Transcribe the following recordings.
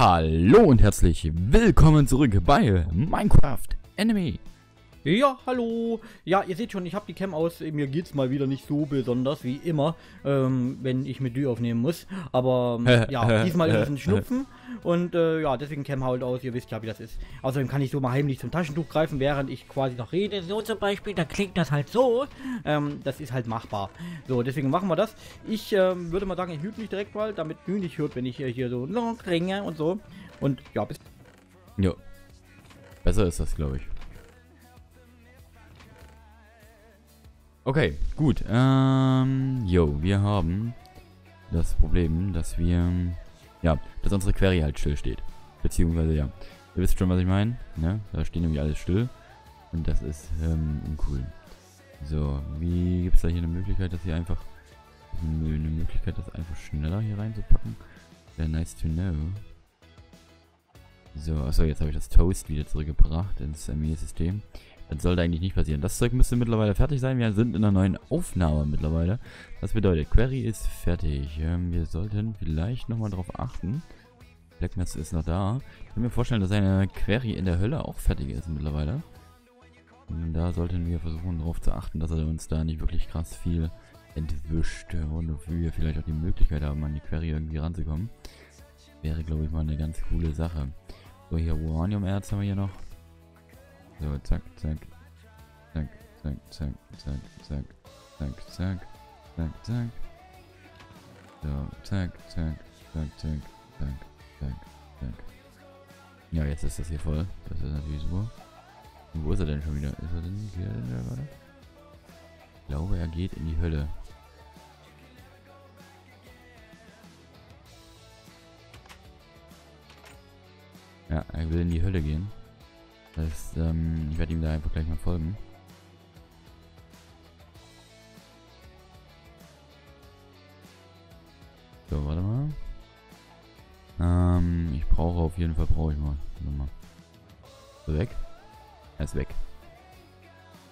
Hallo und herzlich willkommen zurück bei Minecraft Enemy. Ja, hallo. Ja, ihr seht schon, ich habe die Cam aus. Mir geht's mal wieder nicht so besonders wie immer, ähm, wenn ich mit Dü aufnehmen muss. Aber ähm, ja, diesmal ist es ein Schnupfen und äh, ja, deswegen Cam halt aus. Ihr wisst ja, wie das ist. Außerdem kann ich so mal heimlich zum Taschentuch greifen, während ich quasi noch rede. So zum Beispiel, da klingt das halt so. Ähm, das ist halt machbar. So, deswegen machen wir das. Ich ähm, würde mal sagen, ich mute mich direkt mal, damit Dü nicht hört, wenn ich hier, hier so ringe und so. Und ja, bis. Jo. Besser ist das, glaube ich. Okay, gut. Ähm, jo, wir haben das Problem, dass wir, ja, dass unsere Query halt still steht. Beziehungsweise, ja, ihr wisst schon, was ich meine, ne? Da steht nämlich alles still. Und das ist, ähm, uncool. So, wie gibt es da hier eine Möglichkeit, dass hier einfach, eine Möglichkeit, das einfach schneller hier reinzupacken? Wäre nice to know. So, achso, jetzt habe ich das Toast wieder zurückgebracht ins ME-System. Das sollte eigentlich nicht passieren. Das Zeug müsste mittlerweile fertig sein. Wir sind in einer neuen Aufnahme mittlerweile. Das bedeutet, Query ist fertig. Ähm, wir sollten vielleicht nochmal darauf achten. Blackness ist noch da. Ich kann mir vorstellen, dass eine Query in der Hölle auch fertig ist mittlerweile. Und da sollten wir versuchen darauf zu achten, dass er uns da nicht wirklich krass viel entwischt. Und wir vielleicht auch die Möglichkeit haben, an die Query irgendwie ranzukommen. Wäre, glaube ich, mal eine ganz coole Sache. So, hier Uranium-Erz haben wir hier noch. So, zack, zack. Zack, zack, zack, zack, zack, zack, zack, zack, zack. So, zack, zack, zack, zack, zack, zack, zack. Ja, jetzt ist das hier voll. Das ist natürlich super. Und wo ist er denn schon wieder? Ist er denn wieder denn gerade? Ich glaube, er geht in die Hölle. Ja, er will in die Hölle gehen. Heißt, ähm, ich werde ihm da einfach gleich mal folgen. So, warte mal. Ähm, ich brauche auf jeden Fall, brauche ich mal. Warte mal. So, weg. Er ist weg.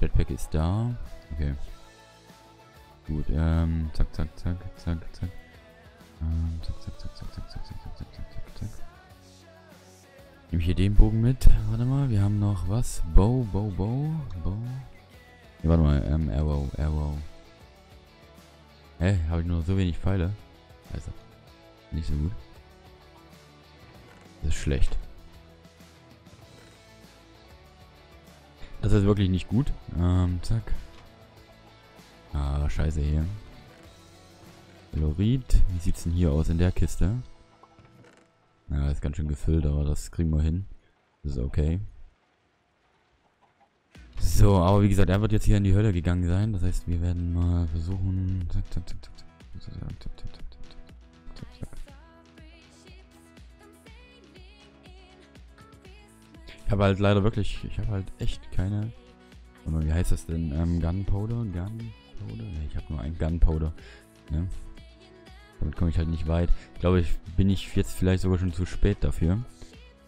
Jetpack ist da. Okay. Gut, ähm, zack, zack, zack, zack, zack. Ähm, zack, zack, zack, zack, zack, zack, zack, zack, zack, zack, zack. Nehme hier den Bogen mit. Warte mal, wir haben noch was? Bow, Bow, Bow, Bow. Nee, warte mal, ähm, Arrow, Arrow. Hä, habe ich nur so wenig Pfeile? Also, nicht so gut. Das ist schlecht. Das ist wirklich nicht gut. Ähm, zack. Ah, scheiße hier. Lorit. Wie sieht's denn hier aus in der Kiste? Ja, ist ganz schön gefüllt, aber das kriegen wir hin. Das ist okay. So, aber wie gesagt, er wird jetzt hier in die Hölle gegangen sein. Das heißt, wir werden mal versuchen... Ich habe halt leider wirklich... Ich habe halt echt keine... Wie heißt das denn? Ähm, Gunpowder? Gunpowder? Ne, ich habe nur ein Gunpowder. Ne? Damit komme ich halt nicht weit. Ich glaube, ich bin ich jetzt vielleicht sogar schon zu spät dafür,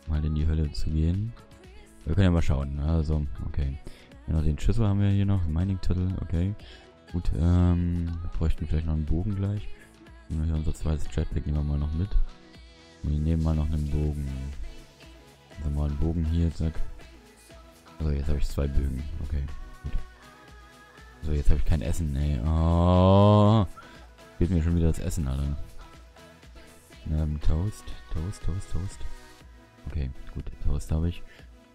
mal in die Hölle zu gehen. Wir können ja mal schauen. Also, okay. Ja, noch den Schlüssel haben wir hier noch. Mining Turtle, okay. Gut, ähm, wir bräuchten vielleicht noch einen Bogen gleich. Und hier unser zweites Jetpack nehmen wir mal noch mit. Und wir nehmen mal noch einen Bogen. Also mal einen Bogen hier, zack. Also jetzt habe ich zwei Bögen. Okay, gut. So, jetzt habe ich kein Essen, ey. Oh. Fehlt mir schon wieder das Essen, Alter. Ähm, Toast, Toast, Toast, Toast. Okay, gut, Toast habe ich.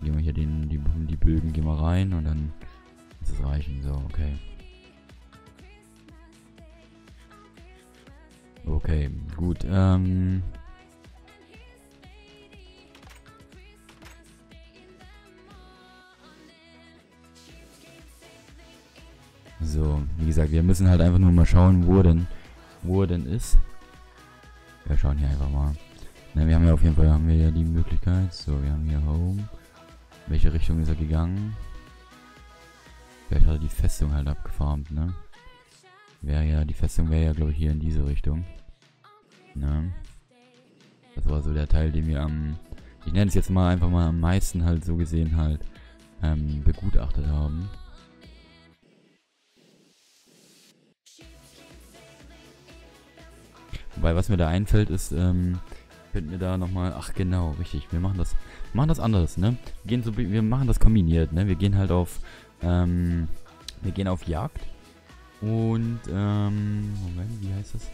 Gehen wir hier den, die, die Bögen, gehen wir rein und dann muss es reichen. So, okay. Okay, gut, ähm... So, wie gesagt, wir müssen halt einfach nur mal schauen, wo denn wo er denn ist. Wir schauen hier einfach mal. Ne, wir haben ja auf jeden Fall haben wir ja die Möglichkeit. So, wir haben hier Home. Welche Richtung ist er gegangen? Vielleicht hat er die Festung halt abgefarmt, ne? Wäre ja, die Festung wäre ja, glaube ich, hier in diese Richtung. Ne? Das war so der Teil, den wir am, ich nenne es jetzt mal einfach mal am meisten halt so gesehen halt ähm, begutachtet haben. Wobei, was mir da einfällt, ist, ähm, Könnten wir da nochmal... Ach genau, richtig. Wir machen das machen das anders, ne? Wir, gehen so, wir machen das kombiniert, ne? Wir gehen halt auf... Ähm, wir gehen auf Jagd. Und, ähm... Moment, wie heißt das?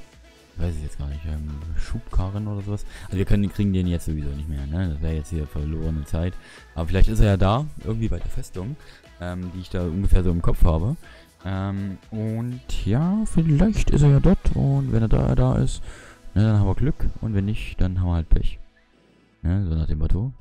Weiß ich jetzt gar nicht. Ähm, Schubkarren oder sowas. Also wir können, kriegen den jetzt sowieso nicht mehr, ne? Das wäre jetzt hier verlorene Zeit. Aber vielleicht ist er ja da, irgendwie bei der Festung, ähm, die ich da ungefähr so im Kopf habe. Ähm, und ja, vielleicht ist er ja dort. Und wenn er da, da ist, ne, dann haben wir Glück. Und wenn nicht, dann haben wir halt Pech. Ne, so nach dem Motto.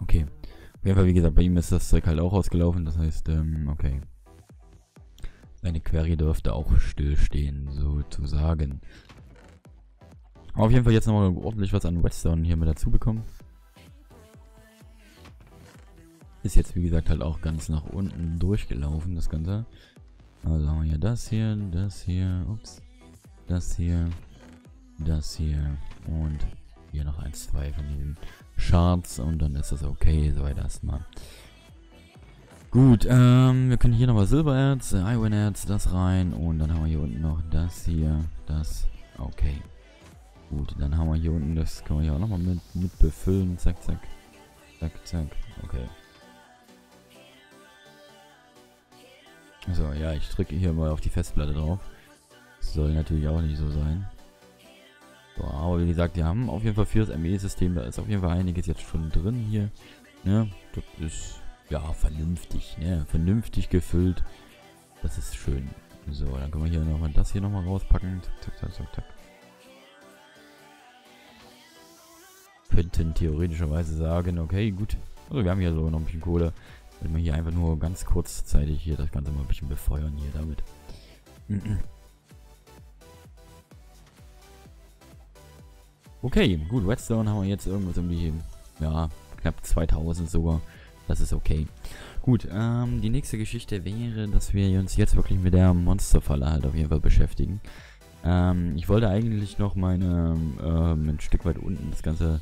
Okay. Auf jeden Fall, wie gesagt, bei ihm ist das Zeug halt auch ausgelaufen. Das heißt, ähm, okay. Seine Query dürfte auch stillstehen, sozusagen. Auf jeden Fall jetzt nochmal ordentlich was an Western hier mit dazu bekommen. Ist jetzt wie gesagt halt auch ganz nach unten durchgelaufen, das Ganze. Also haben wir hier das hier, das hier, ups, das hier, das hier und hier noch eins, zwei von diesen Charts und dann ist das okay, soweit erstmal. Gut, ähm, wir können hier nochmal Silbererz, äh, Iron-Erz, das rein und dann haben wir hier unten noch das hier, das, okay. Gut, dann haben wir hier unten, das können wir hier auch nochmal mit, mit befüllen. Zack, zack. Zack, zack. Okay. So, ja, ich drücke hier mal auf die Festplatte drauf. Soll natürlich auch nicht so sein. So, aber wie gesagt, wir haben auf jeden Fall für das ME-System, da ist auf jeden Fall einiges jetzt schon drin hier. Ne? Das ist, ja, vernünftig, ne? Vernünftig gefüllt. Das ist schön. So, dann können wir hier nochmal das hier nochmal rauspacken. Zack, zack, zack, zack. Könnten theoretischerweise sagen, okay, gut, also wir haben hier so noch ein bisschen Kohle. Wenn wir hier einfach nur ganz kurzzeitig hier das Ganze mal ein bisschen befeuern hier damit. Okay, gut, Redstone haben wir jetzt irgendwas um die, ja, knapp 2000 sogar. Das ist okay. Gut, ähm, die nächste Geschichte wäre, dass wir uns jetzt wirklich mit der Monsterfalle halt auf jeden Fall beschäftigen. Ähm, ich wollte eigentlich noch meine, ähm, ein Stück weit unten das Ganze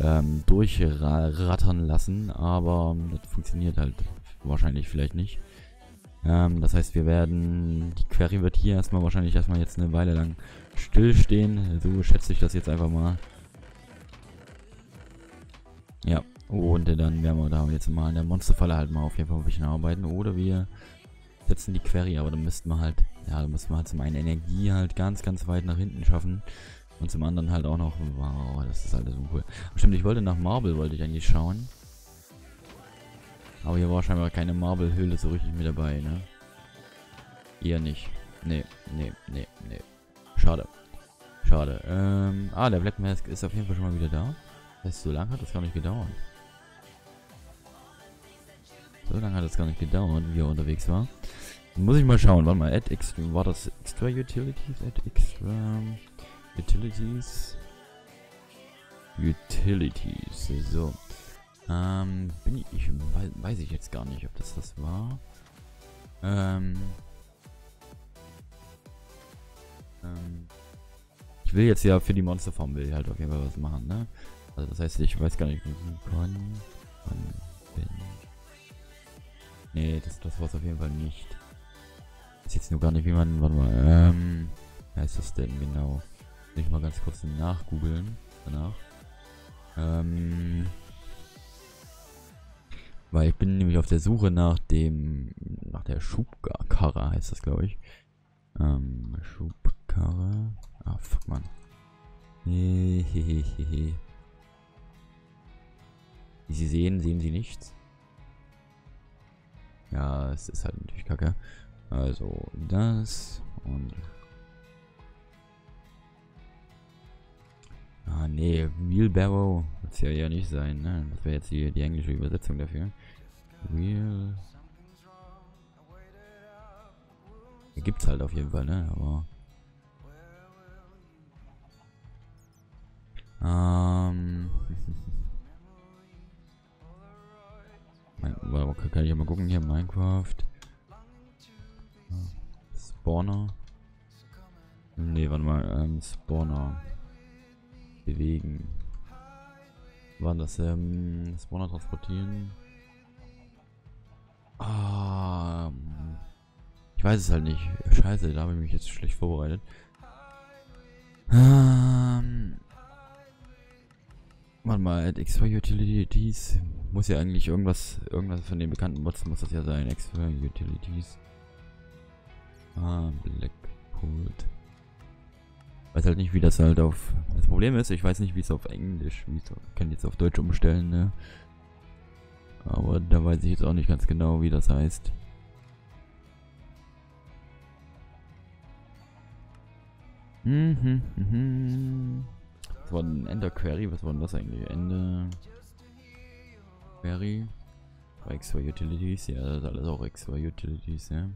ähm, durchrattern lassen, aber das funktioniert halt wahrscheinlich vielleicht nicht. Ähm, das heißt, wir werden, die Query wird hier erstmal wahrscheinlich erstmal jetzt eine Weile lang stillstehen. So schätze ich das jetzt einfach mal. Ja, und dann werden wir da jetzt mal in der Monsterfalle halt mal auf jeden Fall ein bisschen arbeiten. Oder wir setzen die Query, aber dann müssten wir halt, ja, dann müssten wir halt zum einen Energie halt ganz, ganz weit nach hinten schaffen. Und zum anderen halt auch noch, wow, das ist uncool. Stimmt, ich wollte nach Marble, wollte ich eigentlich schauen. Aber hier war scheinbar keine Marble-Höhle so richtig mit dabei, ne? Eher nicht. Nee, nee, nee, nee. Schade. Schade. Ähm, ah, der Black Mask ist auf jeden Fall schon mal wieder da. Das so lange hat das gar nicht gedauert. So lange hat das gar nicht gedauert, wie er unterwegs war. Muss ich mal schauen. Warte mal, add extra, war das extra Utilities? Add extra... Utilities. Utilities. So. Ähm, bin ich, ich weiß, ich jetzt gar nicht, ob das das war. Ähm, ähm, ich will jetzt ja für die Monsterform will ich halt auf jeden Fall was machen, ne? Also das heißt, ich weiß gar nicht, wie kann, kann, bin. Nee, das, das war es auf jeden Fall nicht. Ist jetzt nur gar nicht, wie man, warte mal, ähm, heißt das denn genau? Will ich mal ganz kurz nachgoogeln danach. Ähm, weil ich bin nämlich auf der Suche nach dem, nach der Schubkarre heißt das, glaube ich. Ähm, Schubkarre. Ah, fuck, man. Hehehehe. Wie Sie sehen, sehen Sie nichts. Ja, es ist halt natürlich kacke. Also, das und Ah, nee, Wheelbarrow wird es ja eher nicht sein, ne? Das wäre jetzt die, die englische Übersetzung dafür. Wheel. Gibt's halt auf jeden Fall, ne? Aber. Ähm. kann ich mal gucken hier, Minecraft. Spawner. Ne, warte mal, ähm, Spawner bewegen. Waren das ähm, Spawner transportieren? Ah, Ich weiß es halt nicht. Scheiße, da habe ich mich jetzt schlecht vorbereitet. Ähm. Warte mal, at X2 Utilities muss ja eigentlich irgendwas, irgendwas von den bekannten Mods muss das ja sein. X2 Utilities. Ah, Blackpool. Weiß halt nicht, wie das halt auf. Das Problem ist, ich weiß nicht, wie es auf Englisch, wie es kann jetzt auf Deutsch umstellen, ne? Aber da weiß ich jetzt auch nicht ganz genau, wie das heißt. Mhm, mhm. Was war denn Ender Query? Was war denn das eigentlich? Ende Query? X2 Utilities? Ja, das ist alles auch X2 Utilities, ja.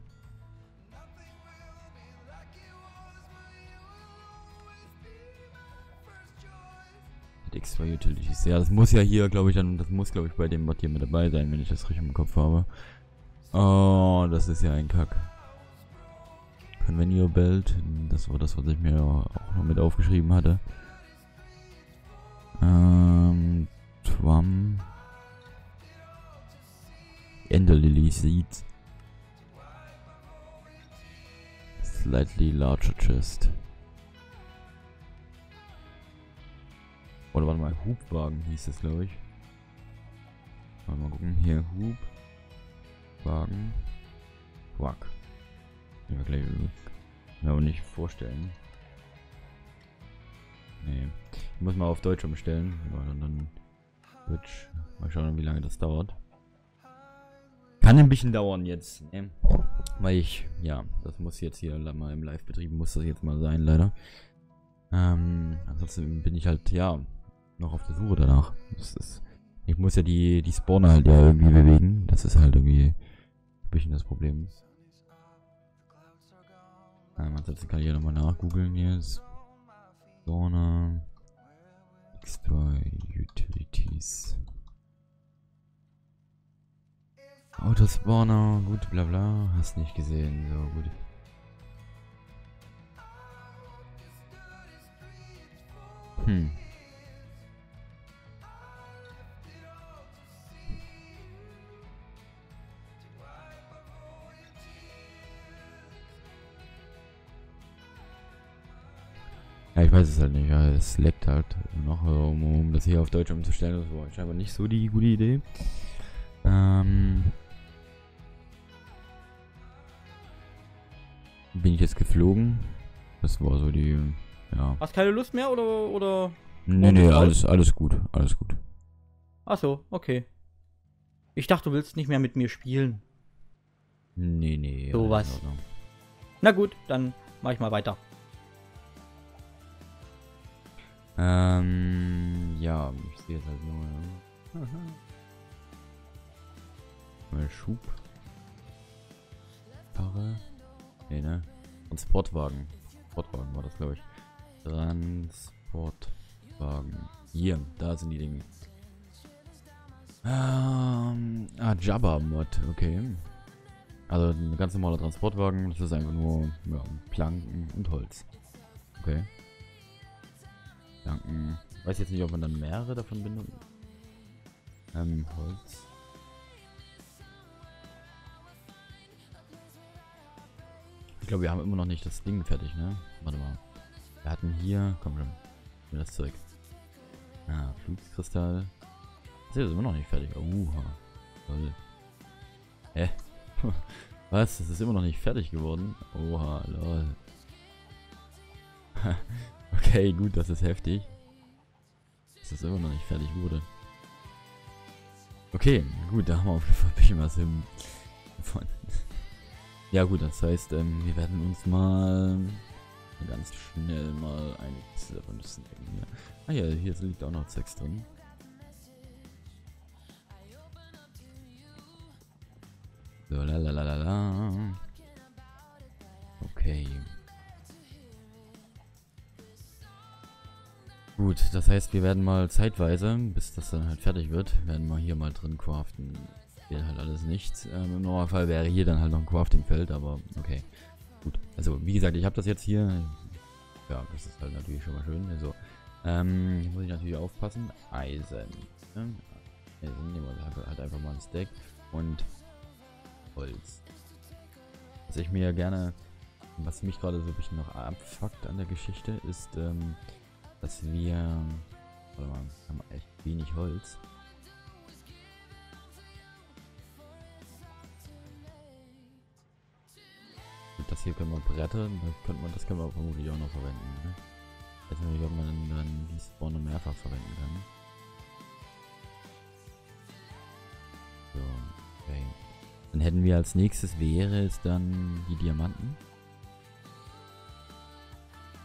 X2 Utilities. Ja, das muss ja hier, glaube ich, dann, das muss, glaube ich, bei dem Mod hier mit dabei sein, wenn ich das richtig im Kopf habe. Oh, das ist ja ein Kack. Convenio Belt, das war das, was ich mir auch noch mit aufgeschrieben hatte. Ähm, Trum. Ender Lily Seeds. Slightly larger chest. Oder warte mal, Hubwagen hieß das, glaube ich. Mal, mal gucken. Hier, Hubwagen. Quack. Ja, gleich. Mir aber nicht vorstellen. Nee. Ich muss mal auf Deutsch umstellen. Und dann wird mal schauen, wie lange das dauert. Kann ein bisschen dauern jetzt. Ne? Weil ich, ja, das muss jetzt hier mal im Live-Betrieb, muss das jetzt mal sein, leider. Ähm, ansonsten bin ich halt, ja, noch auf der Suche danach. Ist, ich muss ja die, die Spawner halt ja irgendwie bewegen. Das ist halt irgendwie ein bisschen das Problem. Ähm, ansonsten kann ich ja nochmal nachgoogeln jetzt. Spawner. X2 Utilities. Autospawner, gut, bla bla. Hast nicht gesehen, so gut. Hm. Ich weiß es halt nicht. Ja, es leckt halt noch, um, um das hier auf Deutsch umzustellen. Das war scheinbar nicht so die gute Idee. Ähm. Bin ich jetzt geflogen? Das war so die. Ja. Hast keine Lust mehr oder. oder nee, nee, alles, alles gut. Alles gut. Achso, okay. Ich dachte, du willst nicht mehr mit mir spielen. Nee, nee. So was. Na gut, dann mach ich mal weiter. Ähm, ja, ich sehe es halt nur. Ja. Mal Schub. Karre. Nee, ne? Transportwagen. Transportwagen war das, glaube ich. Transportwagen. Hier, da sind die Dinge. Ähm, ah, Jabba-Mod, okay. Also ein ganz normaler Transportwagen, das ist einfach nur ja, Planken und Holz. Okay. Danken. Weiß jetzt nicht, ob man dann mehrere davon benutzt. Ähm, Holz. Ich glaube, wir haben immer noch nicht das Ding fertig, ne? Warte mal. Wir hatten hier... Komm schon. Mir das Zeug. Ah, Flugkristall. Das ist immer noch nicht fertig. Uha. Toll. Hä? Was? Das ist immer noch nicht fertig geworden? Oha, lol. Okay, gut, das ist heftig. Dass das immer noch nicht fertig wurde. Okay, gut, da haben wir auf jeden Fall ein bisschen was im... Von ja gut, das heißt, ähm, wir werden uns mal ganz schnell mal einiges davon snacken. Ja. Ah ja, hier liegt auch noch Sex drin. Das heißt, wir werden mal zeitweise, bis das dann halt fertig wird, werden wir hier mal drin craften. Geht halt alles nichts. Ähm, Im Normalfall wäre hier dann halt noch ein Crafting-Feld, aber okay. Gut, also wie gesagt, ich habe das jetzt hier. Ja, das ist halt natürlich schon mal schön. Also, ähm, muss ich natürlich aufpassen. Eisen. Eisen nehmen wir halt einfach mal ein Stack. Und Holz. Was ich mir ja gerne, was mich gerade so ein bisschen noch abfuckt an der Geschichte, ist, ähm, dass wir, warte mal, haben echt wenig Holz. Das hier können wir brettern, das, könnte man, das können wir vermutlich auch noch verwenden. Ne? Ich weiß nicht, ob man dann die Spawner mehrfach verwenden kann. So, okay. Dann hätten wir als nächstes wäre es dann die Diamanten.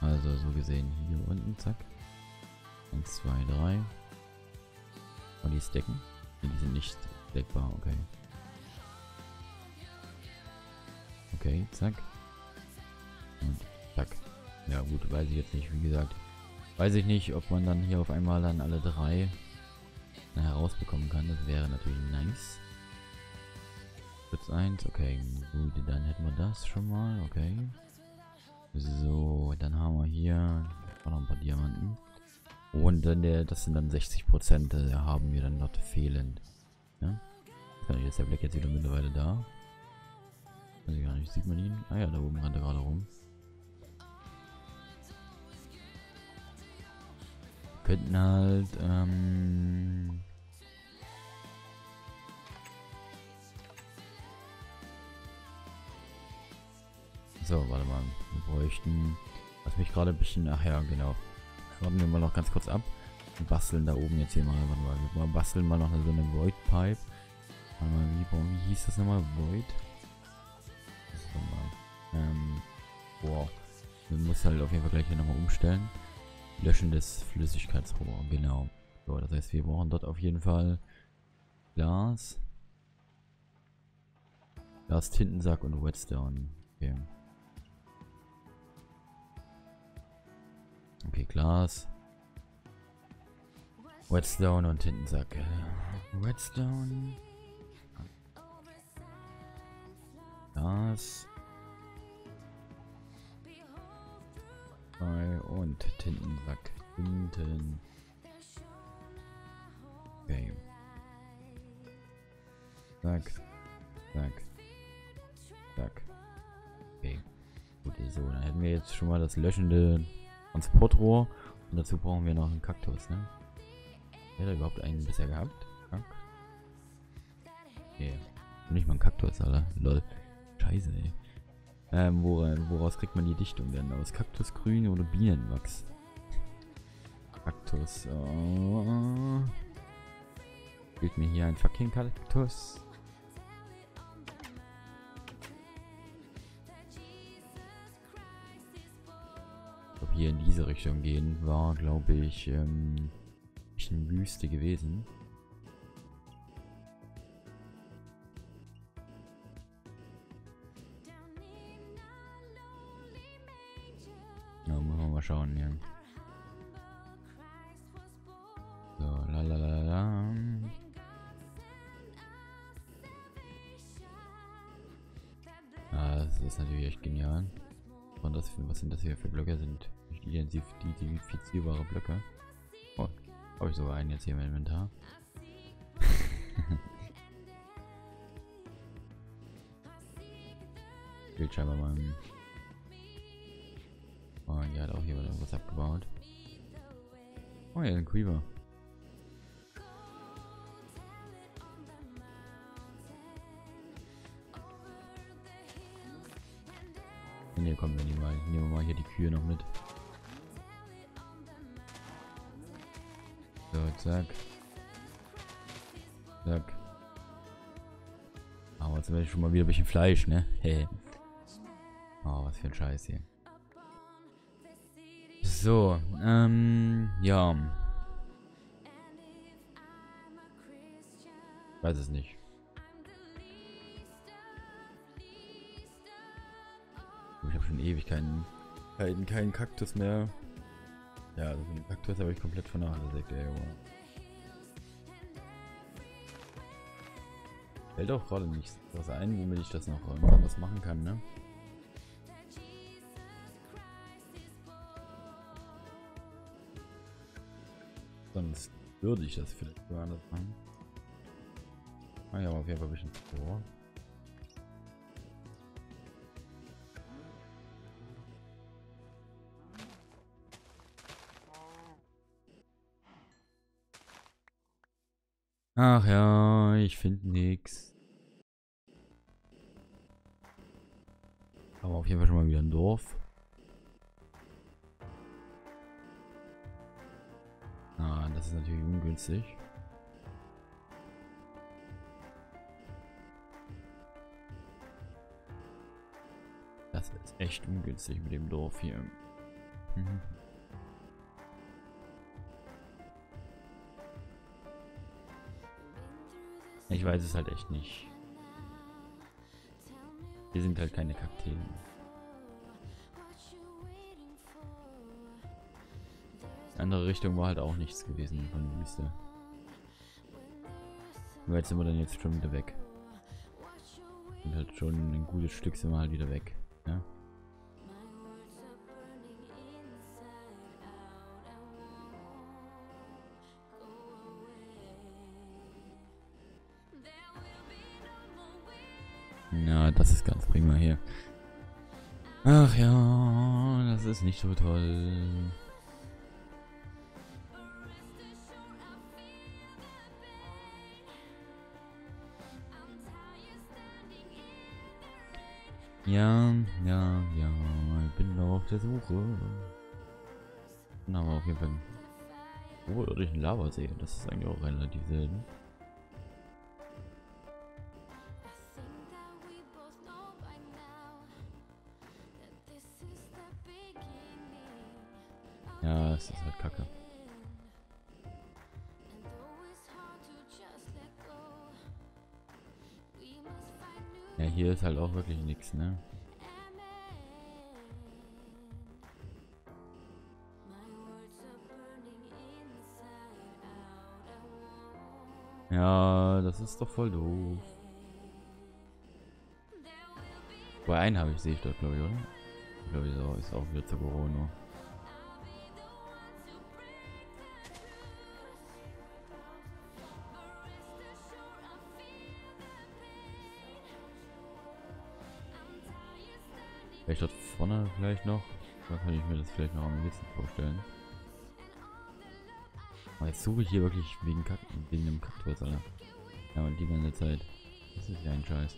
Also so gesehen hier unten, zack. 1, 2, 3. Und die stacken? Die sind nicht stackbar, okay. Okay, zack. Und zack. Ja gut, weiß ich jetzt nicht, wie gesagt. Weiß ich nicht, ob man dann hier auf einmal dann alle drei herausbekommen kann. Das wäre natürlich nice. Schutz 1, okay. Gut, dann hätten wir das schon mal, okay. So, dann haben wir hier noch ein paar Diamanten. Und dann der, das sind dann 60 Prozent, äh, haben wir dann dort fehlend. Ja? Ist der Black jetzt wieder mittlerweile da? Weiß ich gar nicht, sieht man ihn? Ah ja, da oben rennt er gerade rum. könnten halt, ähm... So, warte mal. Wir bräuchten... Was mich gerade ein bisschen... Ach ja, genau. Warten wir mal noch ganz kurz ab. Wir basteln da oben jetzt hier mal. Warte mal. Wir basteln mal noch so eine Void Pipe. Warte mal, wie, wie hieß das nochmal? Void? Das ist nochmal. Ähm... Boah. Man muss halt auf jeden Fall gleich hier nochmal umstellen. Löschendes Flüssigkeitsrohr, genau. So, das heißt, wir brauchen dort auf jeden Fall Glas. Glas, Tintensack und Whetstone. Okay. Okay, Glas. Whetstone und Tintensack. Whetstone. Glas. Zwei und Tintensack hinten. Okay. Zack. Zack. Zack. Okay. Gut, so, dann hätten wir jetzt schon mal das löschende Transportrohr. Und dazu brauchen wir noch einen Kaktus, ne? Hat er überhaupt einen bisher gehabt? Kack. Okay. Nicht mal ein Kaktus, Alter. Lol. Scheiße, ey. Ähm, woraus kriegt man die Dichtung denn? Aus Kaktusgrün oder Bienenwachs? Kaktus. Oh. Fehlt mir hier ein fucking Kaktus? Hier in diese Richtung gehen war, glaube ich, ähm, eine Wüste gewesen. mal schauen hier. So, la la la la. Ah, das ist natürlich echt genial. Was sind das hier für Blöcke? Sind identifizierbare Blöcke. Oh, habe ich sogar einen jetzt hier im Inventar. Fehlt scheinbar mal Oh, hier hat auch jemand irgendwas abgebaut. Oh ja, ein Creeper. Ne, komm, wir nehmen, mal, nehmen wir mal hier die Kühe noch mit. Zack. Zack. Aber jetzt werde ich schon mal wieder ein bisschen Fleisch, ne? Hey. Oh, was für ein Scheiß hier. So, ähm, ja. Weiß es nicht. Ich habe schon Ewigkeiten keinen, keinen Kaktus mehr. Ja, also den Kaktus habe ich komplett vernachlässigt, ey, wow. Fällt auch gerade nicht was ein, womit ich das noch was machen kann, ne? Sonst würde ich das vielleicht sogar anders machen. Ah ja, auf jeden Fall ein bisschen vor. Ach ja, ich finde nix. Aber auf jeden Fall schon mal wieder ein Dorf. Ah, das ist natürlich ungünstig. Das ist echt ungünstig mit dem Dorf hier. Mhm. Ich weiß es halt echt nicht. Hier sind halt keine Kakteen. Andere Richtung war halt auch nichts gewesen von der Wüste. Aber jetzt sind wir dann jetzt schon wieder weg. Und halt schon ein gutes Stück sind wir halt wieder weg. Ja. Das ist ganz prima hier. Ach ja, das ist nicht so toll. Ja, ja, ja, ich bin auf der Suche. Haben wir auf jeden Fall oberirdischen Lavasee. Das ist eigentlich auch relativ selten. Ja, es ist halt kacke. Ja, hier ist halt auch wirklich nichts, ne? Ja, das ist doch voll doof. Bei einen habe ich, sehe ich dort, glaube ich, oder? Ich glaube, ist auch wieder zu Corona. Vielleicht dort vorne vielleicht noch. Da kann ich mir das vielleicht noch am liebsten vorstellen. Aber jetzt suche ich hier wirklich wegen, Kack wegen dem Kaktus, Alter. Ja, und die ganze Zeit. Das ist ja ein Scheiß.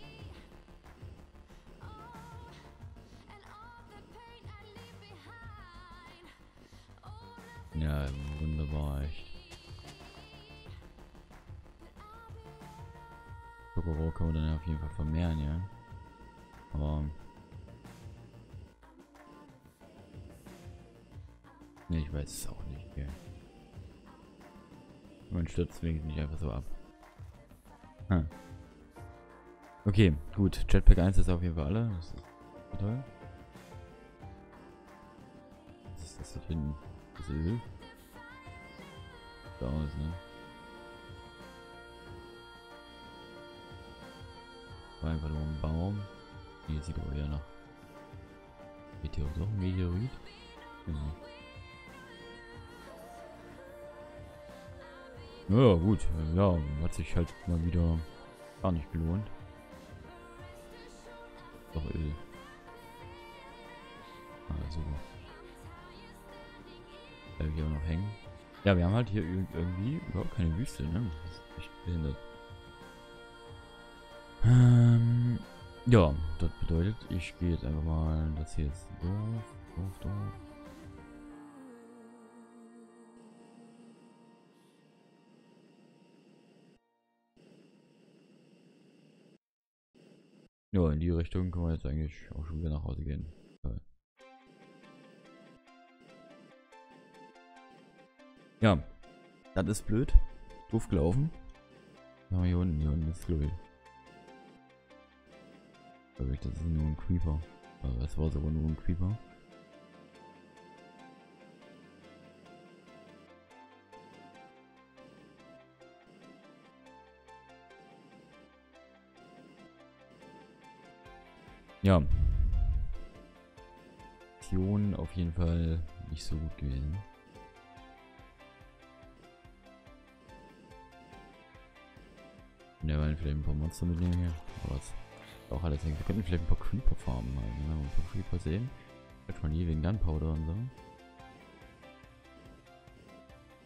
Ne, ich weiß es auch nicht. Gell. Man stürzt wenigstens nicht einfach so ab. Hm. Okay, gut. Jetpack 1 ist auf jeden Fall alle. Das ist toll. Was ist das da hinten? Das Öl? Da aus, ne? War einfach nur ein Baum. Hier sieht aber eher nach Meteor, doch ein Meteorit. Mhm. Ja, gut. Ja, hat sich halt mal wieder gar nicht gelohnt. Doch Öl. Also. Bleibe hier auch noch hängen. Ja, wir haben halt hier irgendwie überhaupt keine Wüste, ne? Das ist echt behindert. Ähm, ja, das bedeutet, ich gehe jetzt einfach mal, das hier ist doof, doof, doof. Ja, in die Richtung können wir jetzt eigentlich auch schon wieder nach Hause gehen. Ja, das ist blöd. Doof gelaufen. Ja, hier unten, hier unten ist glaube ich. das ist nur ein Creeper. Das war sogar nur ein Creeper. Ja. Mission auf jeden Fall nicht so gut gewesen. Ja, wir vielleicht ein paar Monster mitnehmen hier. Aber es auch alles hängt. Wir könnten vielleicht ein paar Creeper farmen mal. Genau, ein paar Creeper sehen. Hört man nie wegen Gunpowder und so.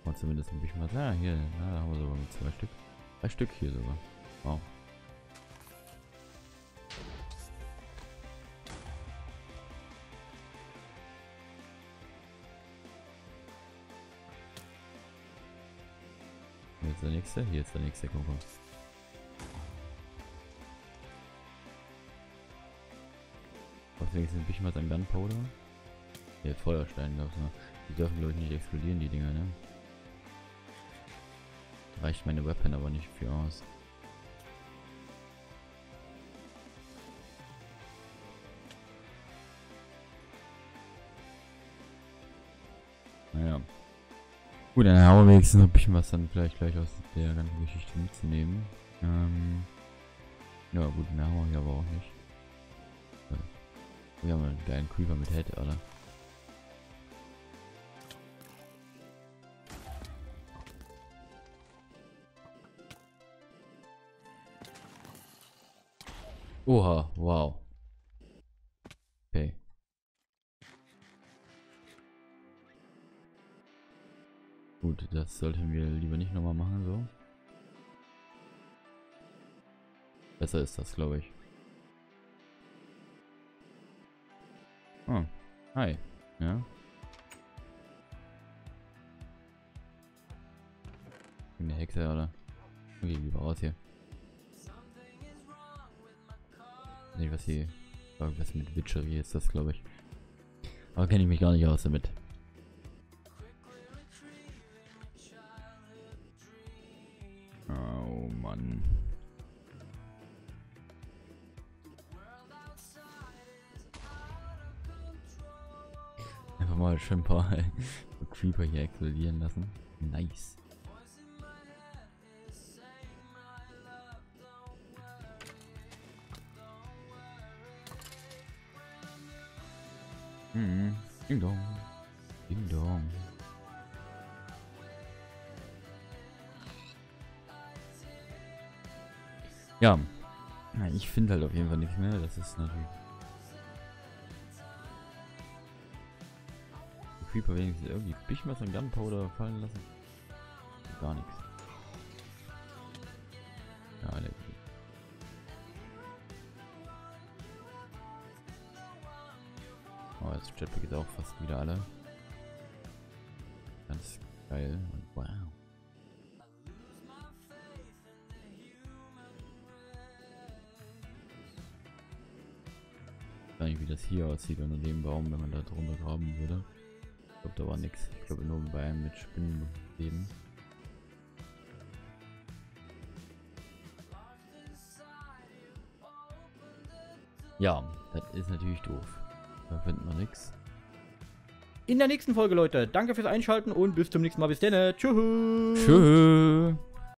Und zumindest ein bisschen was. Ja, hier, ja, da haben wir sogar zwei Stück. Drei Stück hier sogar. Wow. Der nächste, hier ist der nächste, guck mal. Was wenigstens ein bisschen was an Gunpowder? Hier, Feuerstein glaubst du. Die dürfen glaube ich nicht explodieren, die Dinger, ne? Reicht meine Weapon aber nicht für aus. Gut, dann haben wir wenigstens noch ein bisschen was dann vielleicht gleich aus der ganzen Geschichte mitzunehmen. Ähm ja gut, mehr haben wir aber auch nicht. Wir haben einen geilen Creeper mit Head, oder? Oha, wow. Gut, das sollten wir lieber nicht nochmal machen, so. Besser ist das, glaube ich. Oh, hi. Ja. Eine Hexe, oder? Okay, lieber raus hier. Nee, was hier. Irgendwas mit Witchery ist das, glaube ich. Aber kenne ich mich gar nicht aus damit. Creeper hier explodieren lassen. Nice. Mhm. Ding dong. Ding dong. Ja. Ich finde halt auf jeden Fall nichts mehr. Das ist natürlich. Creeper wenigstens irgendwie was an Gunpowder fallen lassen. Gar nichts. Ja, der Oh, das Jetpack ist auch fast wieder alle. Ganz geil und wow. Ich weiß nicht, wie das hier aussieht unter dem Baum, wenn man da drunter graben würde. Da war nichts. Ich glaube, nur bei einem mit Spinnen leben. Ja, das ist natürlich doof. Da findet man nichts. In der nächsten Folge, Leute. Danke fürs Einschalten und bis zum nächsten Mal. Bis dann. Tschüss. Tschüss.